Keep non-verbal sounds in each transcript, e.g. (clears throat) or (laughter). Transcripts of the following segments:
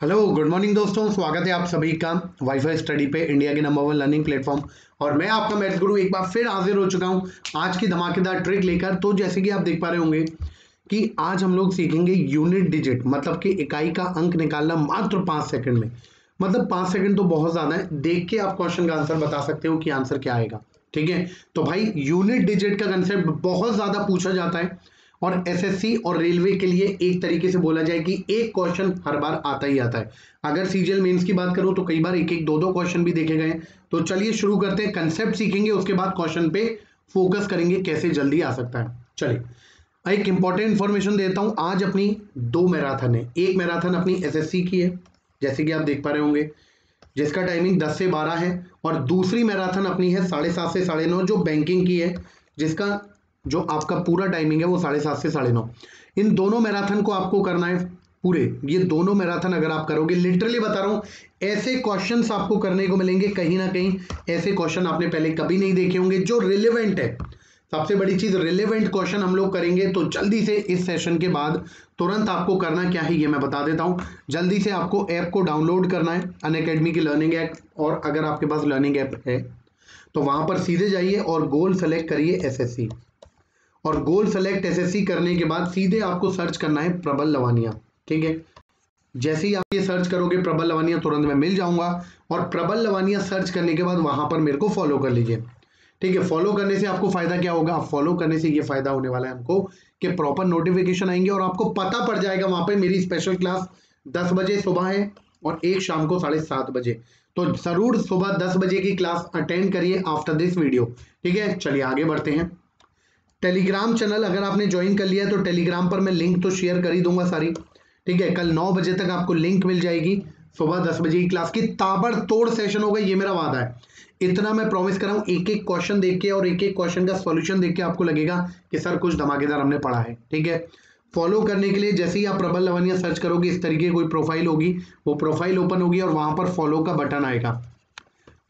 Hello good morning दोस्तों, स्वागत है आप सभी का वाईफाई स्टडी पे इंडिया के नंबर वन लर्निंग प्लेटफॉर्म और मैं आपका मैथ गुरु एक बार फिर हाजिर हो चुका हूँ आज की धमाकेदार ट्रिक लेकर। तो जैसे कि आप देख पा रहे होंगे कि आज हम लोग सीखेंगे यूनिट डिजिट मतलब कि इकाई का अंक निकालना मात्र पाँच सेकंड में। मतलब पाँच सेकंड तो बहुत ज़्यादा है, देख के आप क्वेश्चन का आंसर बता सकते हो कि आंसर क्या आएगा, ठीक है? तो भाई यूनिट डिजिट का कंसेप्ट बहुत ज़्यादा पूछा जाता है। और एसएससी और रेलवे के लिए एक तरीके से बोला जाए कि एक क्वेश्चन हर बार आता ही आता है। अगर सीजीएल मेंस की बात करूँ तो कई बार एक एक दो दो क्वेश्चन भी देखे गए तो चलिए शुरू करते हैं कंसेप्ट सीखेंगे, उसके बाद क्वेश्चन पे फोकस करेंगे कैसे जल्दी आ सकता है। चलिए, एक इंपॉर्टेंट इन्फॉर्मेशन देता हूँ। आज अपनी दो मैराथन है। एक मैराथन अपनी एसएससी की है, जैसे कि आप देख पा रहे होंगे, जिसका टाइमिंग 10 से 12 है। और दूसरी मैराथन अपनी है साढ़े सात से साढ़े नौ, जो बैंकिंग की है, जिसका जो आपका पूरा टाइमिंग है वो साढ़े सात से साढ़े नौ। इन दोनों मैराथन को आपको करना है पूरे। ये दोनों मैराथन अगर आप करोगे लिटरली बता रहा हूँ, ऐसे क्वेश्चन आपको करने को मिलेंगे कहीं ना कहीं। ऐसे क्वेश्चन आपने पहले कभी नहीं देखे होंगे। जो रिलेवेंट है, सबसे बड़ी चीज़ रिलेवेंट क्वेश्चन हम लोग करेंगे तो जल्दी से इस सेशन के बाद तुरंत आपको करना क्या है, ये मैं बता देता हूँ। जल्दी से आपको ऐप को डाउनलोड करना है अन अकेडमी की लर्निंग ऐप और अगर आपके पास लर्निंग ऐप है तो वहाँ पर सीधे जाइए और गोल सेलेक्ट करिए एसएससी और गोल सेलेक्ट एसएससी करने के बाद सीधे आपको सर्च करना है प्रबल लवानिया, ठीक है? जैसे ही आप ये सर्च करोगे प्रबल लवानिया, तुरंत मैं मिल जाऊँगा और प्रबल लवानिया सर्च करने के बाद वहाँ पर मेरे को फॉलो कर लीजिए, ठीक है? फॉलो करने से आपको फ़ायदा क्या होगा? फॉलो करने से ये फ़ायदा होने वाला है हमको कि प्रॉपर नोटिफिकेशन आएँगे और आपको पता पड़ जाएगा वहाँ पे मेरी स्पेशल क्लास दस बजे सुबह है और एक शाम को साढ़े सात बजे। तो ज़रूर सुबह दस बजे की क्लास अटेंड करिए आफ्टर दिस वीडियो ठीक है? चलिए आगे बढ़ते हैं। टेलीग्राम चैनल अगर आपने ज्वाइन कर लिया है तो टेलीग्राम पर मैं लिंक तो शेयर कर ही दूँगा सारी। ठीक है, कल नौ बजे तक आपको लिंक मिल जाएगी। सुबह दस बजे की क्लास की ताबड़तोड़ सेशन होगा ये मेरा वादा है। इतना मैं प्रॉमिस कर रहा हूँ एक एक क्वेश्चन देख के और एक एक क्वेश्चन का सॉल्यूशन देख के आपको लगेगा कि सर कुछ धमाकेदार हमने पढ़ा है। ठीक है फॉलो करने के लिए जैसे ही आप प्रबल लवनिया सर्च करोगे, इस तरीके कोई प्रोफ़ाइल होगी, वो प्रोफ़ाइल ओपन होगी और वहाँ पर फॉलो का बटन आएगा।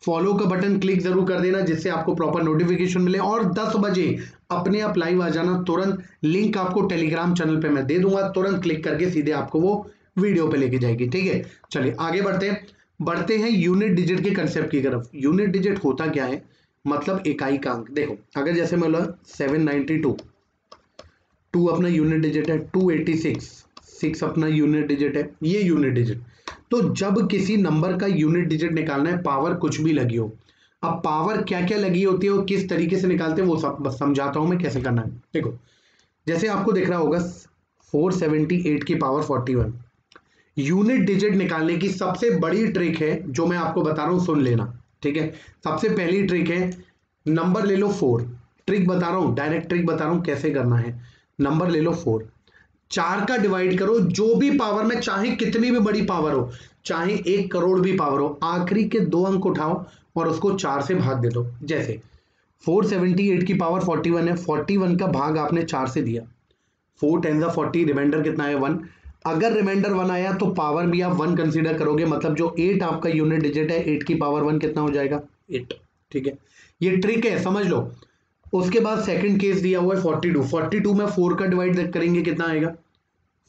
फॉलो का बटन क्लिक ज़रूर कर देना जिससे आपको प्रॉपर नोटिफिकेशन मिले। और 10 बजे अपने आप लाइव आ जाना। तुरंत लिंक आपको टेलीग्राम चैनल पे मैं दे दूँगा। तुरंत क्लिक करके सीधे आपको वो वीडियो पे लेके जाएगी। ठीक है? चलिए, आगे बढ़ते हैं। बढ़ते हैं यूनिट डिजिट के कंसेप्ट की तरफ़। यूनिट डिजिट होता क्या है? मतलब इकाई का अंक। देखो, अगर जैसे मैं बोला सेवन नाइनटी टू टू अपना यूनिट डिजिट है टू एटी सिक्स सिक्स अपना यूनिट डिजिट है, ये यूनिट डिजिट तो जब किसी नंबर का यूनिट डिजिट निकालना है पावर कुछ भी लगी हो। अब पावर क्या क्या लगी होती है और किस तरीके से निकालते हैं, वो समझाता हूँ मैं कैसे करना है। देखो, जैसे आपको दिख रहा होगा 478 की पावर 41 यूनिट डिजिट निकालने की सबसे बड़ी ट्रिक है, जो मैं आपको बता रहा हूँ, सुन लेना, ठीक है? सबसे पहली ट्रिक है नंबर ले लो फोर ट्रिक बता रहा हूँ डायरेक्ट ट्रिक बता रहा हूँ, कैसे करना है। नंबर ले लो फोर चार का डिवाइड करो, जो भी पावर में, चाहे कितनी भी बड़ी पावर हो, चाहे एक करोड़ भी पावर हो, आखिरी के दो अंक उठाओ और उसको चार से भाग दे दो। जैसे 478 की पावर 41 है 41 का भाग आपने चार से दिया। फोर टेन जा फोर्टी रिमाइंडर कितना है? वन अगर रिमाइंडर वन आया तो पावर भी आप वन कंसीडर करोगे मतलब जो एट आपका यूनिट डिजिट है एट की पावर वन कितना हो जाएगा? एट ठीक है? ये ट्रिक है, समझ लो। उसके बाद सेकंड केस दिया हुआ है फोर्टी टू फोर्टी टू में फोर का डिवाइड करेंगे, कितना आएगा?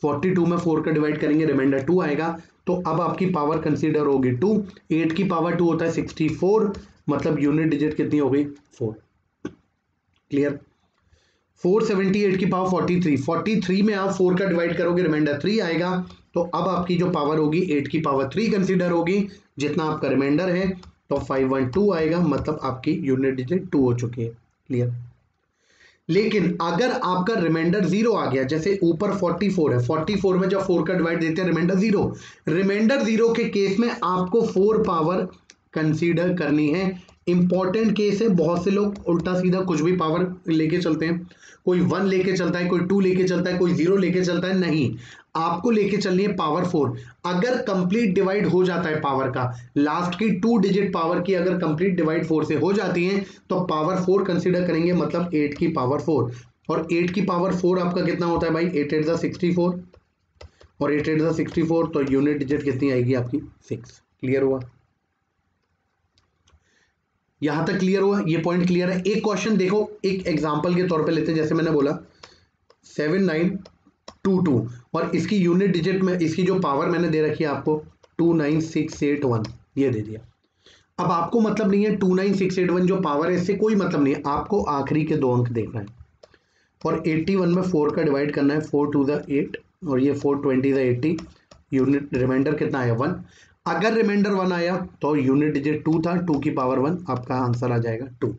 फोर्टी टू में फोर का डिवाइड करेंगे रिमाइंडर टू आएगा। तो अब आपकी पावर कंसीडर होगी टू एट की पावर टू होता है सिक्सटी फोर मतलब यूनिट डिजिट कितनी हो गई? Four clear four seventy eight की power forty three forty three में आप फोर का डिवाइड करोगे रिमाइंडर थ्री आएगा। तो अब आपकी जो पावर होगी एट की पावर थ्री कंसीडर होगी। जितना आपका रिमाइंडर है तो फाइव वन टू आएगा। मतलब आपकी यूनिट डिजिट टू हो चुकी है। क्लियर लेकिन अगर आपका रिमाइंडर ज़ीरो आ गया, जैसे ऊपर 44 है 44 में जब फोर का डिवाइड देते हैं रिमाइंडर ज़ीरो रिमाइंडर ज़ीरो के केस में आपको फोर पावर कंसीडर करनी है। इंपॉर्टेंट केस है, बहुत से लोग उल्टा सीधा कुछ भी पावर लेके चलते हैं। कोई वन लेके चलता है, कोई टू लेके चलता है, कोई ज़ीरो लेके चलता है, नहीं। आपको लेके चलनी है पावर फोर अगर कंप्लीट डिवाइड हो जाता है पावर का लास्ट की टू डिजिट पावर की अगर कंप्लीट डिवाइड फोर से हो जाती है तो पावर फोर कंसिडर करेंगे मतलब एट की पावर फोर और एट की पावर फोर आपका कितना होता है भाई? एट एट सिक्सटी फोर और एट एट सिक्सटी फोर तो यूनिट डिजिट कितनी आएगी आपकी? सिक्स क्लियर हुआ? यहाँ तक क्लियर हुआ? ये पॉइंट क्लियर है। एक क्वेश्चन देखो, एक एग्ज़ाम्पल के तौर पे लेते हैं, जैसे मैंने बोला सेवन नाइन टू टू और इसकी यूनिट डिजिट में, इसकी जो पावर मैंने दे रखी है आपको two nine six eight one ये दे दिया। अब आपको मतलब नहीं है two nine six eight one जो पावर है, इससे कोई मतलब नहीं है। आपको आखिरी के दो अंक देखना है। और एट्टी वन में फोर का डिवाइड करना है फोर टू द एट और ये four twenty the eighty unit remainder कितना आया? वन अगर रिमाइंडर वन आया तो यूनिट डिजिट टू था टू की पावर वन आपका आंसर आ जाएगा टू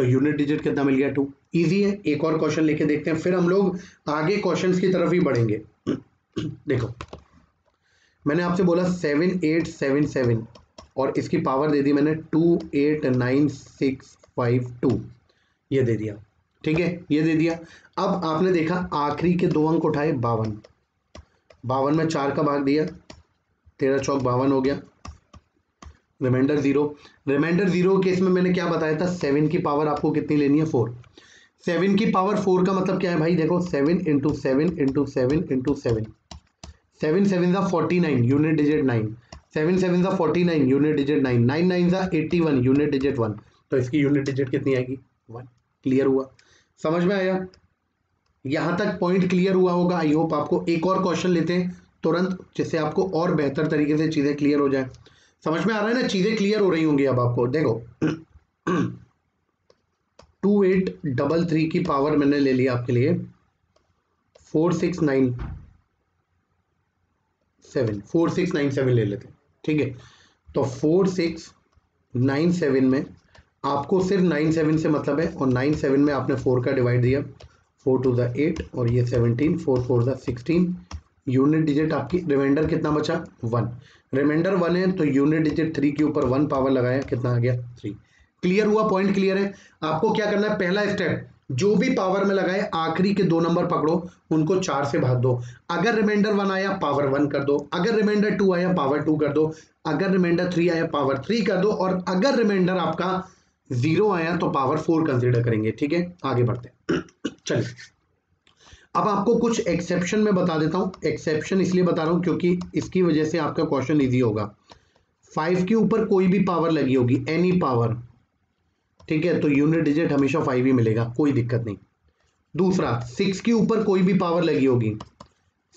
तो यूनिट डिजिट कितना मिल गया? टू इजी है, एक और क्वेश्चन लेके देखते हैं। फिर हम लोग आगे क्वेश्चंस की तरफ़ ही बढ़ेंगे। देखो, मैंने आपसे बोला सेवन एट सेवन सेवन और इसकी पावर दे दी मैंने two eight nine six five two ये दे दिया। ठीक है, ये दे दिया। अब आपने देखा आखिरी के दो अंक उठाए, बावन। बावन में चार का भाग दिया, तेरह चौक बावन हो गया। Remainder zero remainder zero case में मैंने क्या बताया था? सेवन की पावर आपको कितनी लेनी है? फोर सेवन की पावर फोर का मतलब क्या है भाई? देखो seven into seven into seven into seven seven seven ज़ा forty nine unit digit nine seven seven ज़ा forty nine unit digit nine nine nine ज़ा eighty one unit digit one तो इसकी यूनिट डिजिट कितनी आएगी? वन क्लियर हुआ. समझ में आया? यहाँ तक पॉइंट क्लियर हुआ होगा. आई होप आपको एक और क्वेश्चन लेते हैं, तुरंत, जिससे आपको और बेहतर तरीके से चीज़ें क्लियर हो जाए। समझ में आ रहा है ना? चीज़ें क्लियर हो रही होंगी अब आपको। देखो। टू एट डबल थ्री की पावर मैंने ले लिया आपके लिए। Four six nine seven four six nine seven ले लेते ठीक है? तो फोर सिक्स नाइन सेवन में आपको सिर्फ़ नाइन सेवन से मतलब है और नाइन सेवन में आपने फोर का डिवाइड दिया। फोर टू द एट और ये seventeen four four the sixteen unit digit आपकी रिमाइंडर कितना बचा? वन रिमाइंडर वन है तो यूनिट डिजिट थ्री के ऊपर वन पावर लगाया, कितना आ गया? थ्री क्लियर हुआ? पॉइंट क्लियर है? आपको क्या करना है? पहला स्टेप जो भी पावर में लगाए, आखिरी के दो नंबर पकड़ो, उनको चार से भाग दो। अगर रिमाइंडर वन आया पावर वन कर दो। अगर रिमाइंडर टू आया पावर टू कर दो। अगर रिमाइंडर थ्री आया पावर थ्री कर दो। और अगर रिमाइंडर आपका ज़ीरो आया तो पावर फोर कंसिडर करेंगे। ठीक है? आगे बढ़ते (clears throat) चलिए। अब आपको कुछ एक्सेप्शन में बता देता हूँ। एक्सेप्शन इसलिए बता रहा हूँ क्योंकि इसकी वजह से आपका क्वेश्चन इजी होगा। फाइव के ऊपर कोई भी पावर लगी होगी एनी पावर ठीक है? तो यूनिट डिजिट हमेशा फाइव ही मिलेगा, कोई दिक्कत नहीं। दूसरा सिक्स के ऊपर कोई भी पावर लगी होगी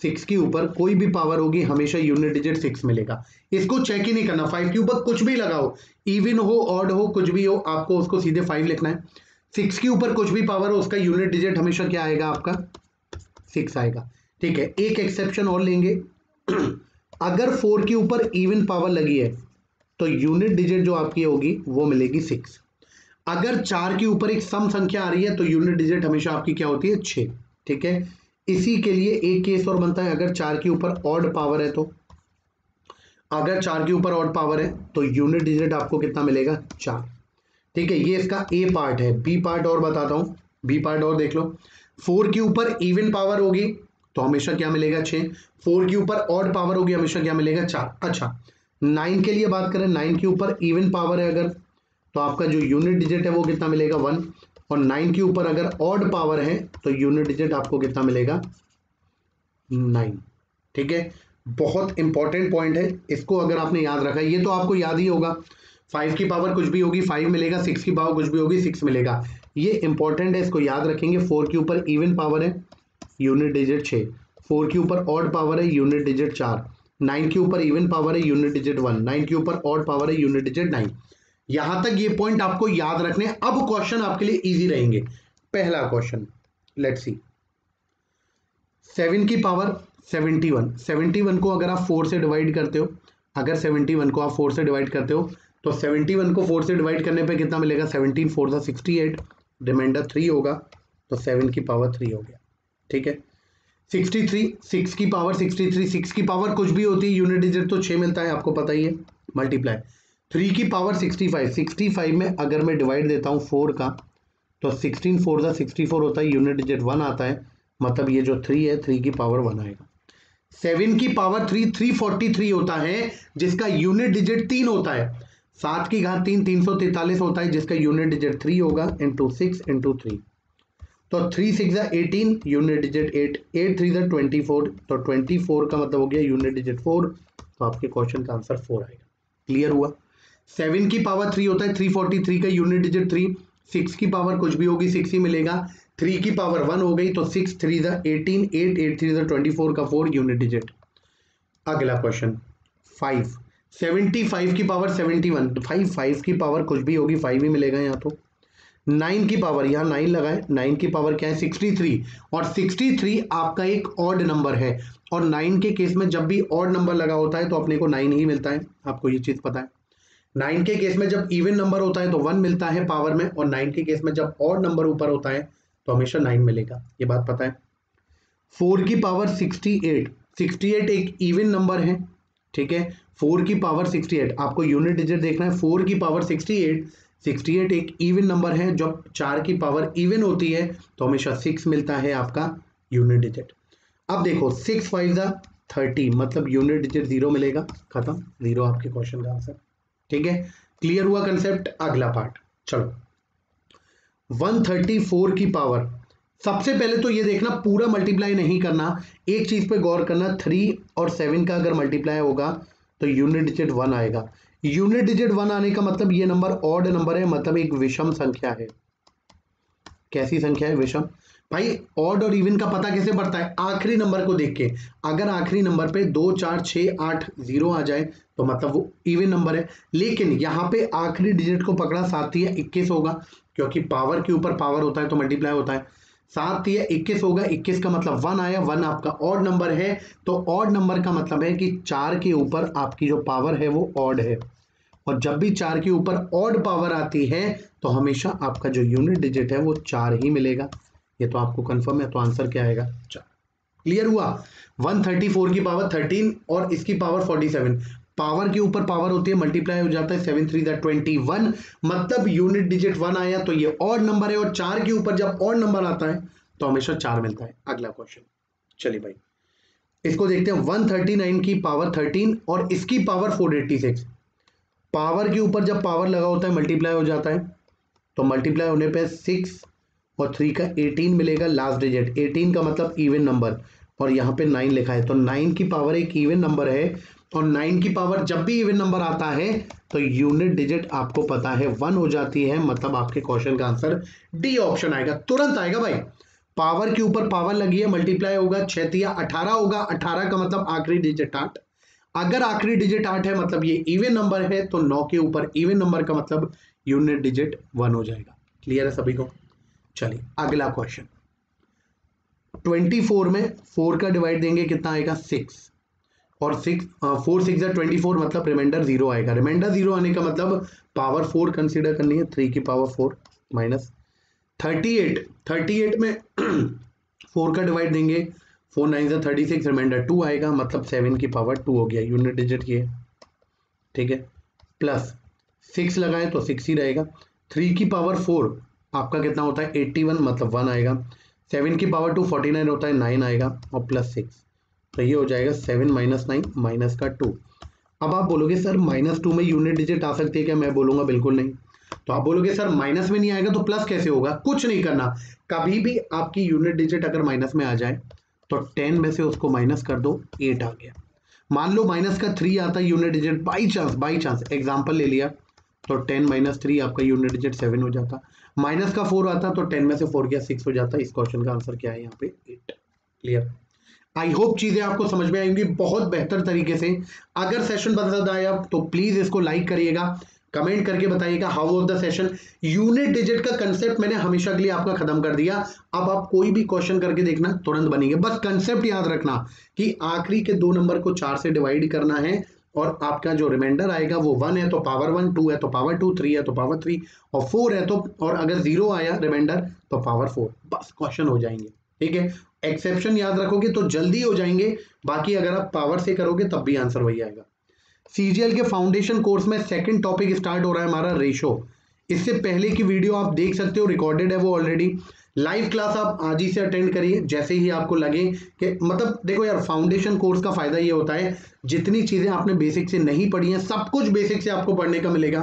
सिक्स के ऊपर कोई भी पावर होगी, हमेशा यूनिट डिजिट सिक्स मिलेगा। इसको चेक ही नहीं करना। फाइव के ऊपर कुछ भी लगाओ इवन हो ऑड हो, कुछ भी हो, आपको उसको सीधे फाइव लिखना है। सिक्स के ऊपर कुछ भी पावर हो, उसका यूनिट डिजिट हमेशा क्या आएगा आपका? सिक्स आएगा। ठीक है, एक एक्सेप्शन और लेंगे। अगर फोर के ऊपर इवन पावर लगी है तो यूनिट डिजिट जो आपकी होगी, वो मिलेगी सिक्स अगर चार के ऊपर एक सम संख्या आ रही है तो यूनिट डिजिट हमेशा आपकी क्या होती है? छ ठीक है? इसी के लिए एक केस और बनता है, अगर चार के ऊपर ऑड पावर है तो। अगर चार के ऊपर ऑड पावर है तो यूनिट डिजिट आपको कितना मिलेगा? चार. ठीक है, ये इसका ए पार्ट है. बी पार्ट और बताता हूँ. बी पार्ट और देख लो. फोर के ऊपर इवन पावर होगी तो हमेशा क्या मिलेगा छः फोर के ऊपर ऑड पावर होगी, हमेशा क्या मिलेगा चार। अच्छा नाइन के लिए बात करें नाइन के ऊपर इवन पावर है अगर तो आपका जो यूनिट डिजिट है वो कितना मिलेगा वन और नाइन के ऊपर अगर ऑड पावर है तो यूनिट डिजिट आपको कितना मिलेगा? नाइन ठीक है? बहुत इंपॉर्टेंट पॉइंट है। इसको अगर आपने याद रखा ये तो आपको याद ही होगा। फाइव की पावर कुछ भी होगी फाइव मिलेगा सिक्स की पावर कुछ भी होगी सिक्स मिलेगा। ये इंपॉर्टेंट है, इसको याद रखेंगे फोर के ऊपर इवन पावर है यूनिट डिजिट छः फोर के ऊपर ऑड पावर है यूनिट डिजिट चार। नाइन के ऊपर इवन पावर है यूनिट डिजिट वन नाइन के ऊपर ऑड पावर है यूनिट डिजिट नाइन यहाँ तक ये पॉइंट आपको याद रखने अब क्वेश्चन आपके लिए इजी रहेंगे। पहला क्वेश्चन लेट सी सेवन की power seventy one seventy one को अगर आप फोर से डिवाइड करते हो, अगर सेवेंटी वन को आप फोर से डिवाइड करते हो तो सेवेंटी वन को फोर से डिवाइड करने पे कितना मिलेगा? सेवनटीन फोर सा सिक्सटी एट रिमाइंडर थ्री होगा तो सेवन की पावर थ्री हो गया। ठीक है? सिक्सटी थ्री सिक्स की पावर सिक्सटी थ्री सिक्स की पावर कुछ भी होती है यूनिट डिजिट तो छः मिलता है, आपको पता ही है मल्टीप्लाई थ्री की power sixty five sixty five में अगर मैं डिवाइड देता हूँ फोर का तो सिक्सटीन फोर का सिक्सटी फोर होता है यूनिट डिजिट वन आता है मतलब ये जो थ्री है थ्री की पावर वन आएगा। सेवन की power three three forty three होता है, जिसका यूनिट डिजिट तीन होता है सात की घात तीन तीन सौ तैतालीस होता है, जिसका यूनिट डिजिट थ्री होगा इंटू सिक्स इंटू थ्री तो three six eighteen unit digit eight eight three twenty four तो ट्वेंटी फोर का मतलब हो गया यूनिट डिजिट फोर तो आपके क्वेश्चन का आंसर फोर आएगा. क्लियर हुआ? सेवन की पावर थ्री होता है थ्री फोर्टी थ्री का यूनिट डिजिट थ्री सिक्स की पावर कुछ भी होगी सिक्स ही मिलेगा. थ्री की पावर वन हो गई तो six three the eighteen eight eight three the twenty four का फोर यूनिट डिजिट अगला क्वेश्चन फाइव सेवेंटी फाइव की power seventy one. Five five की पावर कुछ भी होगी, फाइव ही मिलेगा यहाँ तो। नाइन की पावर यहाँ नाइन लगाए, नाइन की पावर क्या है? Sixty three. और सिक्सटी थ्री आपका एक ऑड नंबर है। और नाइन के केस में जब भी ऑड नंबर लगा होता है तो अपने को नाइन ही मिलता है। आपको ये चीज़ पता है। नाइन के केस में जब इवन नंबर होता है तो वन मिलता है पावर में। और नाइन के केस में जब ऑड नंबर ऊपर होता है तो हमेशा नाइन मिलेगा। ये बात पता है। फोर की power sixty eight. Sixty eight एक इवन नंबर है। ठीक है? फोर की पावर सिक्सटी एट। आपको यूनिट डिजिट देखना है, फोर की power sixty eight. Sixty eight एक इवन नंबर है, जब चार की पावर इवन होती है तो हमेशा सिक्स मिलता है आपका यूनिट डिजिट अब देखो सिक्स फाइव ज़ा थर्टी मतलब यूनिट डिजिट ज़ीरो मिलेगा। खत्म। ज़ीरो आपके क्वेश्चन का आंसर ठीक है? क्लियर हुआ कंसेप्ट अगला पार्ट चलो। 134 की पावर सबसे पहले तो ये देखना, पूरा मल्टीप्लाई नहीं करना। एक चीज़ पे गौर करना थ्री और सेवन का अगर मल्टीप्लाई होगा तो यूनिट डिजिट वन आएगा। यूनिट डिजिट वन आने का मतलब ये नंबर ऑड नंबर है मतलब एक विषम संख्या है। कैसी संख्या है? विषम। भाई ऑड और इवन का पता कैसे पड़ता है? आखिरी नंबर को देख के। अगर आखिरी नंबर पे दो, चार छ आठ ज़ीरो आ जाए तो मतलब वो इवन नंबर है। लेकिन यहाँ पे आखिरी डिजिट को पकड़ा सात या इक्कीस होगा, क्योंकि पावर के ऊपर पावर होता है तो मल्टीप्लाई होता है। सात या इक्कीस होगा इक्कीस का मतलब वन आया, वन आपका ऑड नंबर है तो ऑड नंबर का मतलब है कि चार के ऊपर आपकी जो पावर है वो ऑड है। और जब भी चार के ऊपर ऑड पावर आती है तो हमेशा आपका जो यूनिट डिजिट है वो चार ही मिलेगा। ये तो आपको कंफर्म है तो आंसर क्या आएगा? चार। क्लियर हुआ? 134 की पावर 13 और इसकी पावर 47 पावर के ऊपर पावर होती है मल्टीप्लाई हो जाता है सेवन थ्री ट्वेंटी वन मतलब यूनिट डिजिट वन आया तो ये और नंबर है, और चार के ऊपर जब और नंबर आता है तो हमेशा चार मिलता है। अगला क्वेश्चन चलिए भाई। इसको देखते हैं वन थर्टी नाइन की पावर थर्टीन और इसकी power four eighty six power के ऊपर जब पावर लगा होता है मल्टीप्लाई हो जाता है तो मल्टीप्लाई होने पे सिक्स और थ्री का एटीन मिलेगा लास्ट डिजिट एटीन का मतलब इवन नंबर और यहाँ पे नाइन लिखा है तो नाइन की पावर एक इवन नंबर है और नाइन की पावर जब भी इवन नंबर आता है तो यूनिट डिजिट आपको पता है वन हो जाती है मतलब आपके क्वेश्चन का आंसर डी ऑप्शन आएगा। तुरंत आएगा भाई। पावर के ऊपर पावर लगी है मल्टीप्लाई होगा छतिया अठारह होगा। अठारह का मतलब आखिरी डिजिट आठ। अगर आखिरी डिजिट आठ है मतलब ये इवन नंबर है तो नौ के ऊपर इवन नंबर का मतलब यूनिट डिजिट वन हो जाएगा। क्लियर है सभी को? चलिए, अगला क्वेश्चन ट्वेंटी फोर में फोर का डिवाइड देंगे, कितना आएगा? सिक्स और सिक्स फोर सिक्स या ट्वेंटी फोर मतलब रिमाइंडर ज़ीरो आएगा। रिमाइंडर ज़ीरो आने का मतलब पावर फोर कंसीडर करनी है। थ्री की power four minus thirty eight thirty eight में (clears throat) फोर का डिवाइड देंगे। फोर नाइन से थर्टी सिक्स रिमाइंडर टू आएगा। मतलब सेवन की पावर टू हो गया। यूनिट डिजिट ये। ठीक है? प्लस सिक्स लगाएँ तो सिक्स ही रहेगा। थ्री की पावर फोर आपका कितना होता है? एट्टी वन मतलब वन आएगा। सेवन की पावर टू फोर्टी नाइन होता है। नाइन आएगा। और प्लस सिक्स तो ये हो जाएगा सेवन माइनस नाइन माइनस का टू अब आप बोलोगे, सर माइनस टू में यूनिट डिजिट आ सकती है क्या? मैं बोलूँगा, बिल्कुल नहीं. तो आप बोलोगे, सर माइनस में नहीं आएगा तो प्लस कैसे होगा? कुछ नहीं करना। कभी भी आपकी यूनिट डिजिट अगर माइनस में आ जाए तो टेन में से उसको माइनस कर दो एट आ गया। मान लो माइनस का थ्री आता unit digit by chance by chance example ले लिया तो टेन माइनस थ्री आपका यूनिट डिजिट सेवन हो जाता। माइनस का फोर आता तो टेन में से फोर गया सिक्स हो जाता। इस क्वेश्चन का आंसर क्या है यहाँ पे? एट क्लियर आई होप चीज़ें आपको समझ में आएँगी बहुत बेहतर तरीके से। अगर सेशन पसंद आया तो प्लीज़ इसको लाइक करिएगा कमेंट करके बताइएगा how was the session unit digit का कंसेप्ट मैंने हमेशा के लिए आपका खत्म कर दिया। अब आप कोई भी क्वेश्चन करके देखना, तुरंत बनेंगे। बस कंसेप्ट याद रखना कि आखिरी के दो नंबर को चार से डिवाइड करना है और आपका जो रिमाइंडर आएगा वो वन है तो पावर वन टू है तो पावर टू थ्री है तो पावर थ्री और फोर है तो और अगर ज़ीरो आया रिमाइंडर तो पावर फोर बस क्वेश्चन हो जाएँगे। ठीक है? एक्सेप्शन याद रखोगे तो जल्दी हो जाएँगे। बाकी अगर आप पावर से करोगे, तब भी आंसर वही आएगा। सीजीएल के फाउंडेशन कोर्स में सेकंड टॉपिक स्टार्ट हो रहा है हमारा रेशो इससे पहले की वीडियो आप देख सकते हो रिकॉर्डेड है वो ऑलरेडी लाइव क्लास आप आज ही से अटेंड करिए, जैसे ही आपको लगे कि मतलब देखो यार फाउंडेशन कोर्स का फ़ायदा ये होता है, जितनी चीज़ें आपने बेसिक से नहीं पढ़ी हैं, सब कुछ बेसिक से आपको पढ़ने का मिलेगा।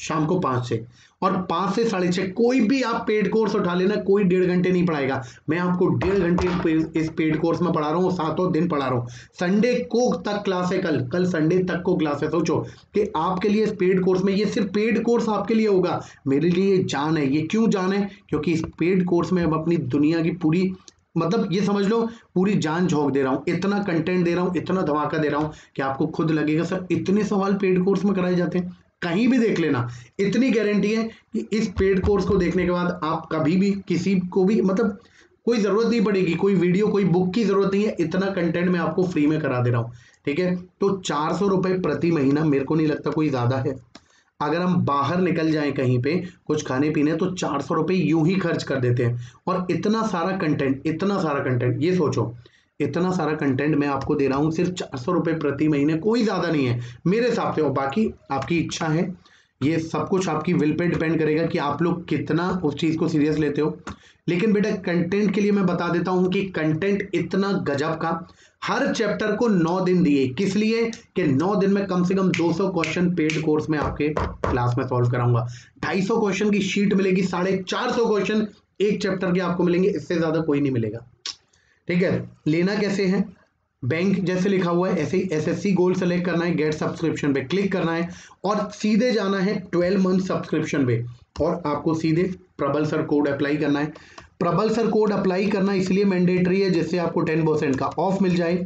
शाम को पाँच से। और पाँच से साढ़े छह, कोई भी आप पेड कोर्स उठा लेना, कोई डेढ़ घंटे नहीं पढ़ाएगा। मैं आपको डेढ़ घंटे इस पेड कोर्स में पढ़ा रहा हूँ, सातों दिन पढ़ा रहा हूँ। संडे को तक क्लास है कल। कल संडे तक को क्लास है। सोचो कि आपके लिए इस पेड कोर्स में ये सिर्फ़ पेड कोर्स आपके लिए होगा। मेरे लिए जान है। ये क्यों जान है? क्योंकि इस पेड कोर्स में अब अपनी दुनिया की पूरी मतलब ये समझ लो, पूरी जान झोंक दे रहा हूँ। इतना कंटेंट दे रहा हूँ, इतना धमाका दे रहा हूँ कि आपको खुद लगेगा, सर, इतने सवाल पेड कोर्स में कराए जाते हैं। कहीं भी देख लेना। इतनी गारंटी है कि इस पेड कोर्स को देखने के बाद आप कभी भी किसी को भी मतलब कोई ज़रूरत नहीं पड़ेगी, कोई वीडियो कोई बुक की ज़रूरत नहीं है, इतना कंटेंट मैं आपको फ्री में करा दे रहा हूँ, ठीक है? तो चार सौ रुपये प्रति महीना मेरे को नहीं लगता कोई ज़्यादा है। अगर हम बाहर निकल जाएँ कहीं पे कुछ खाने पीने तो चार सौ रुपये यूँ ही खर्च कर देते हैं। और इतना सारा कंटेंट इतना सारा कंटेंट ये सोचो इतना सारा कंटेंट मैं आपको दे रहा हूँ, सिर्फ़ चार सौ रुपये प्रति महीने, कोई ज़्यादा नहीं है, मेरे हिसाब से। और बाकी आपकी इच्छा है, ये सब कुछ आपकी विल पे डिपेंड करेगा कि आप लोग कितना उस चीज़ को सीरियस लेते हो। लेकिन बेटा कंटेंट के लिए मैं बता देता हूँ कि कंटेंट इतना गजब का, हर चैप्टर को नौ दिन दिए। किस लिए? कि नौ दिन में कम से कम 200 क्वेश्चन पेड कोर्स में आपके क्लास में सॉल्व कराऊँगा। 250 क्वेश्चन की शीट मिलेगी, साढ़े चार क्वेश्चन एक चैप्टर के आपको मिलेंगे, इससे ज़्यादा कोई नहीं मिलेगा। ठीक है? लेना कैसे है? बैंक जैसे लिखा हुआ है, ऐसे ही एसएससी गोल्ड सेलेक्ट करना है गेट सब्सक्रिप्शन पे क्लिक करना है और सीधे जाना है ट्वेल्व मंथ सब्सक्रिप्शन पे और आपको सीधे प्रबल सर कोड अप्लाई करना है। प्रबल सर कोड अप्लाई करना इसलिए मैंडेटरी है जिससे आपको टेन परसेंट का ऑफ़ मिल जाए।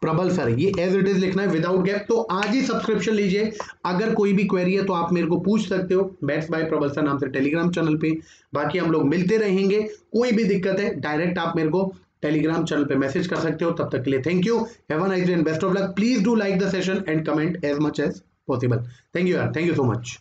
प्रबल सर ये एज इट इज़ लिखना है विदाउट गैप तो आज ही सब्सक्रिप्शन लीजिए। अगर कोई भी क्वेरी है तो आप मेरे को पूछ सकते हो। बैट्स बाय प्रबल सर नाम से टेलीग्राम चैनल पे। बाकी हम लोग मिलते रहेंगे। कोई भी दिक्कत है डायरेक्ट आप मेरे को टेलीग्राम चैनल पे मैसेज कर सकते हो, तब तक के लिए thank you have and best of luck please do like the session and comment as much as possible thank you यार. Thank you so much